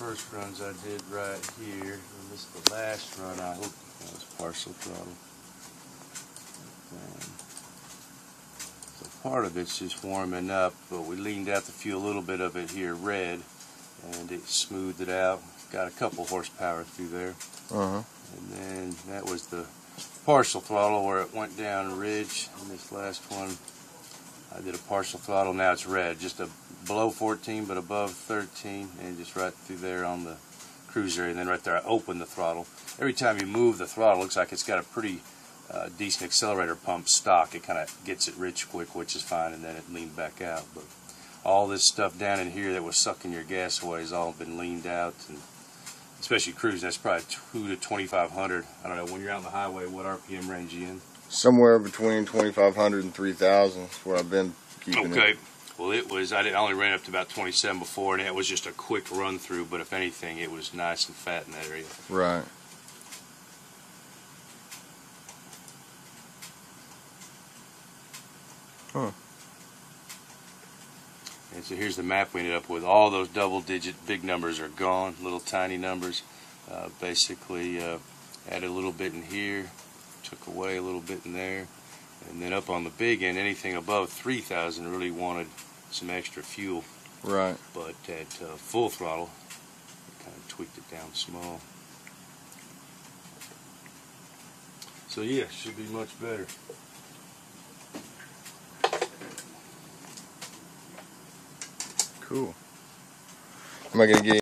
first runs I did right here. And this is the last run I hope that was partial throttle. Um, so part of it's just warming up, but we leaned out the fuel a little bit of it here red, and it smoothed it out. Got a couple horsepower through there. Uh huh. And then that was the partial throttle where it went down ridge. And this last one, I did a partial throttle. Now it's red, just a below 14 but above 13, and just right through there on the cruiser. And then right there, I opened the throttle. Every time you move the throttle, looks like it's got a pretty uh, decent accelerator pump stock. It kind of gets it rich quick, which is fine, and then it leaned back out. But all this stuff down in here that was sucking your gas away has all been leaned out and especially cruising, that's probably two to twenty five hundred. I don't know when you're out on the highway, what RPM range you in? Somewhere between 2,500 and 3,000 is where I've been keeping Okay. it. Well, it was. I, did, I only ran up to about twenty seven before, and that was just a quick run through. But if anything, it was nice and fat in that area. Right. And so here's the map we ended up with. All those double digit big numbers are gone. Little tiny numbers. Uh, basically, uh, added a little bit in here, took away a little bit in there, and then up on the big end, anything above 3,000 really wanted some extra fuel. Right. But at uh, full throttle, kind of tweaked it down small. So yeah, should be much better. Cool. Am I going to get